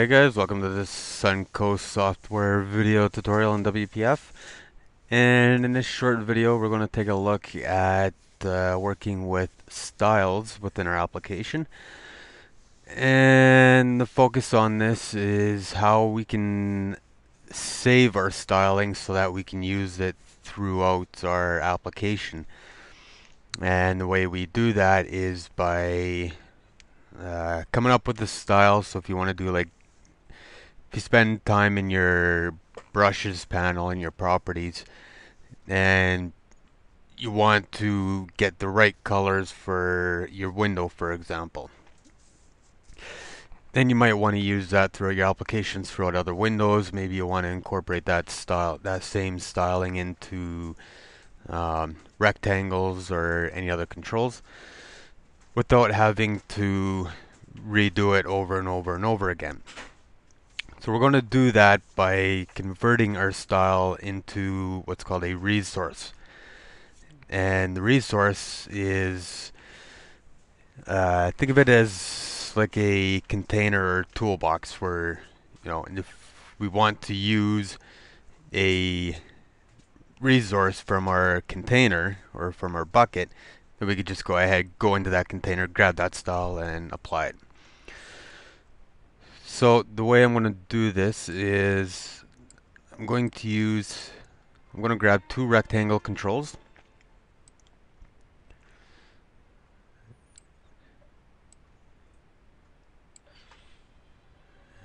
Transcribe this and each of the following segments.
Hi guys, welcome to this Suncoast software video tutorial in WPF. And in this short video we're going to take a look at uh, working with styles within our application. And the focus on this is how we can save our styling so that we can use it throughout our application. And the way we do that is by uh, coming up with the style. So if you want to do like, if you spend time in your brushes panel in your properties, and you want to get the right colors for your window, for example. Then you might want to use that throughout your applications throughout other windows. Maybe you want to incorporate that style, that same styling into um, rectangles or any other controls without having to redo it over and over and over again. So we're going to do that by converting our style into what's called a resource. And the resource is, uh, think of it as like a container or toolbox where, you know, if we want to use a resource from our container or from our bucket, then we could just go ahead, go into that container, grab that style, and apply it. So the way I'm going to do this is I'm going to use, I'm going to grab two rectangle controls.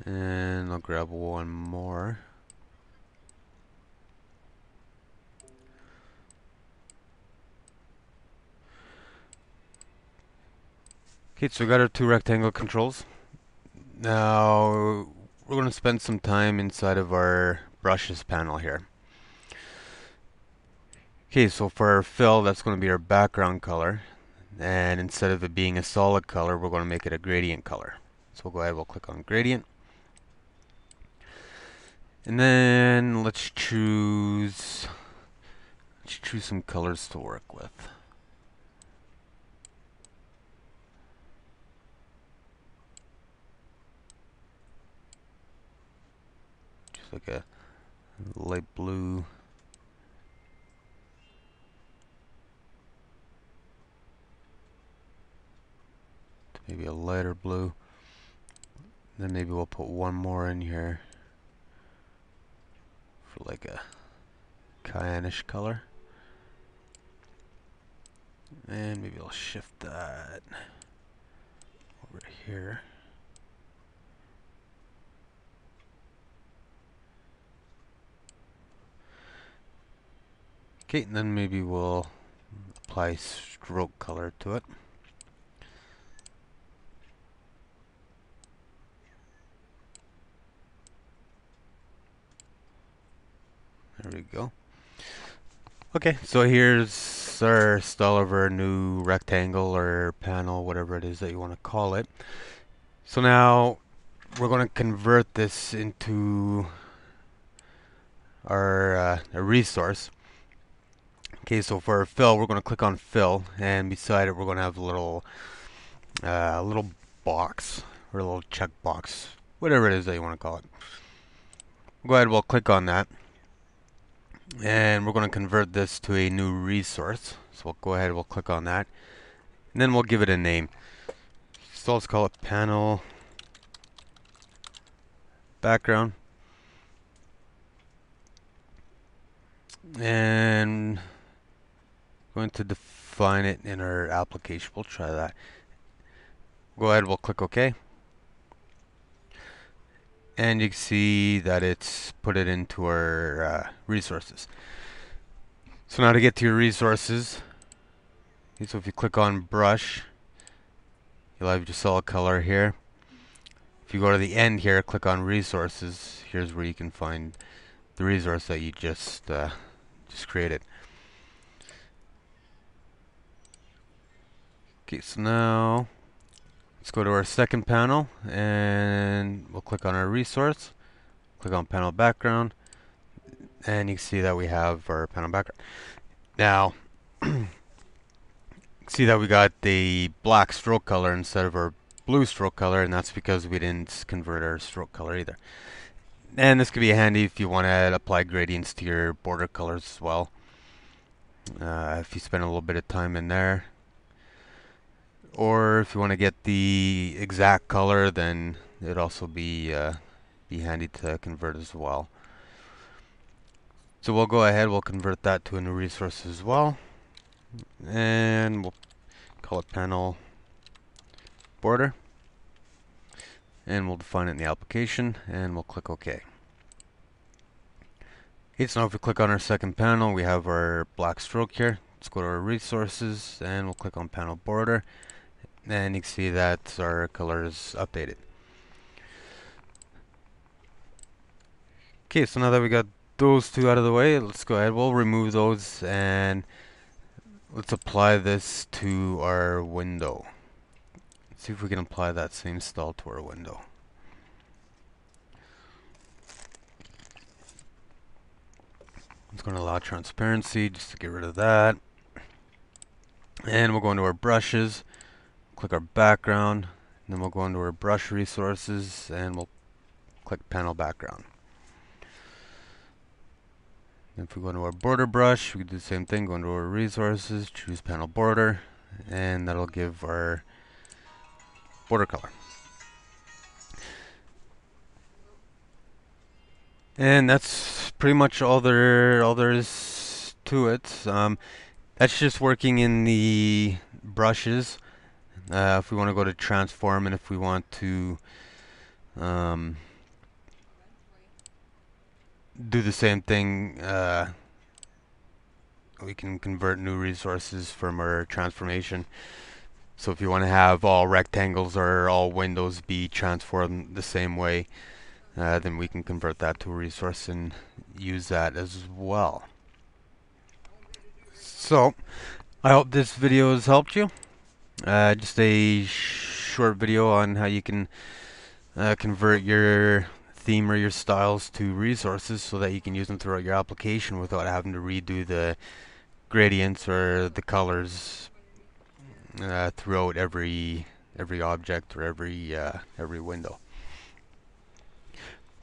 And I'll grab one more. Okay, so we got our two rectangle controls. Now we're going to spend some time inside of our brushes panel here. Okay, so for our fill, that's going to be our background color. And instead of it being a solid color, we're going to make it a gradient color. So we'll go ahead, we'll click on gradient. And then let's choose, let's choose some colors to work with. Like a light blue. Maybe a lighter blue. Then maybe we'll put one more in here for like a cyanish color. And maybe I'll shift that over here. And then maybe we'll apply stroke color to it. There we go. Okay, so here's our style of our new rectangle or panel, whatever it is that you want to call it. So now we're going to convert this into our, uh, resource. Okay, so for our fill, we're going to click on fill, and beside it, we're going to have a little, uh, little box or a little check box, whatever it is that you want to call it. Go ahead, we'll click on that, and we're going to convert this to a new resource. So we'll go ahead, we'll click on that, and then we'll give it a name. So let's call it panel background, and going to define it in our application. We'll try that. Go ahead, we'll click OK. And you can see that it's put it into our uh, resources. So now to get to your resources, so if you click on brush, you'll have your solid color here. If you go to the end here, click on resources, here's where you can find the resource that you just uh, just created. Okay, so now let's go to our second panel and we'll click on our resource, click on panel background, and you can see that we have our panel background. Now, see that we got the black stroke color instead of our blue stroke color, and that's because we didn't convert our stroke color either. And this could be handy if you want to apply gradients to your border colors as well. Uh, if you spend a little bit of time in there. Or if you want to get the exact color, then it'd also be uh, be handy to convert as well. So we'll go ahead, we'll convert that to a new resource as well. And we'll call it panel border. And we'll define it in the application, and we'll click OK. Okay, so now if we click on our second panel, we have our black stroke here. Let's go to our resources, and we'll click on panel border. And you can see that our color is updated. Okay, so now that we got those two out of the way, let's go ahead. We'll remove those and let's apply this to our window. Let's see if we can apply that same style to our window. It's going to allow transparency just to get rid of that. And we'll go into our brushes, click our background, then we'll go into our brush resources and we'll click panel background. If we go into our border brush, we do the same thing, go into our resources, choose panel border, and that'll give our border color. And that's pretty much all there all there is to it. Um, that's just working in the brushes. Uh, if we want to go to transform and if we want to um, do the same thing. Uh, we can convert new resources from our transformation. So if you want to have all rectangles or all windows be transformed the same way, uh, then we can convert that to a resource and use that as well. So, I hope this video has helped you. Uh, just a short video on how you can uh, convert your theme or your styles to resources so that you can use them throughout your application without having to redo the gradients or the colors uh, throughout every every object or every uh, every window.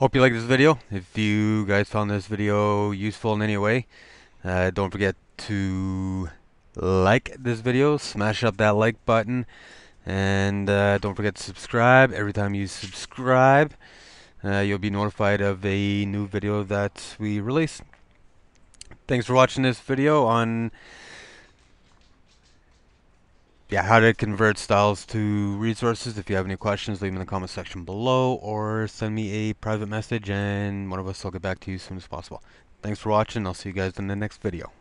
Hope you like this video. If you guys found this video useful in any way, uh, don't forget to like this video, smash up that like button, and uh, don't forget to subscribe. Every time you subscribe, uh, you'll be notified of a new video that we release. Thanks for watching this video on yeah, how to convert styles to resources. If you have any questions, leave them in the comment section below or send me a private message and one of us will get back to you as soon as possible. Thanks for watching. I'll see you guys in the next video.